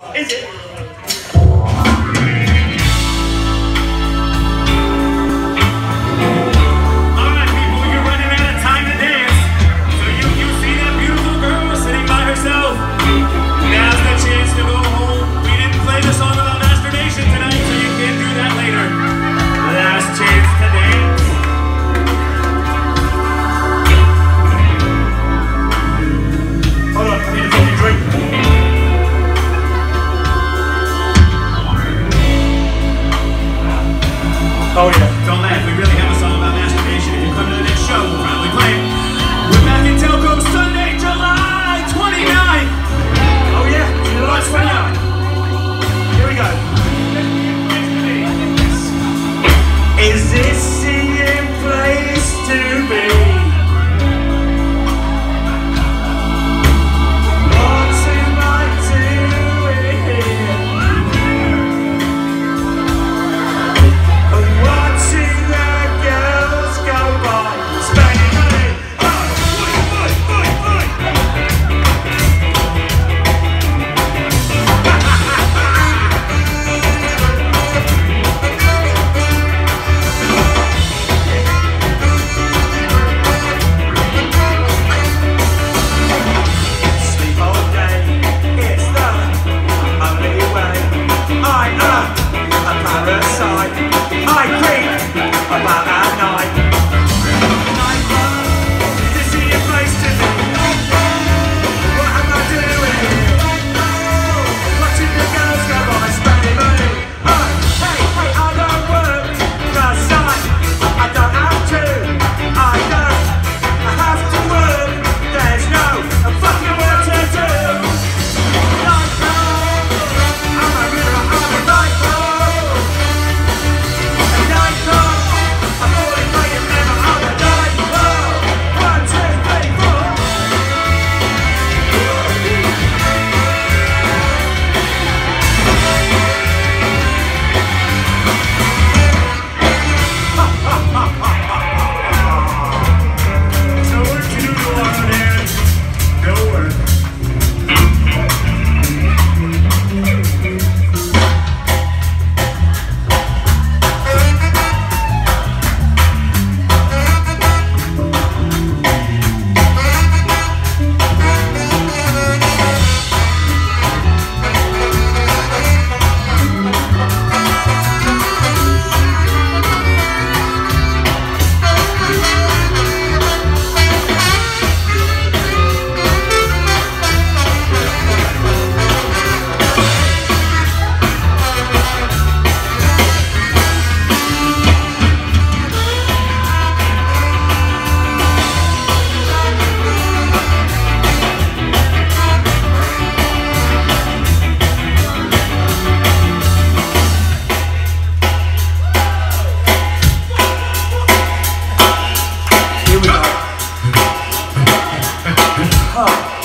Is it? 하나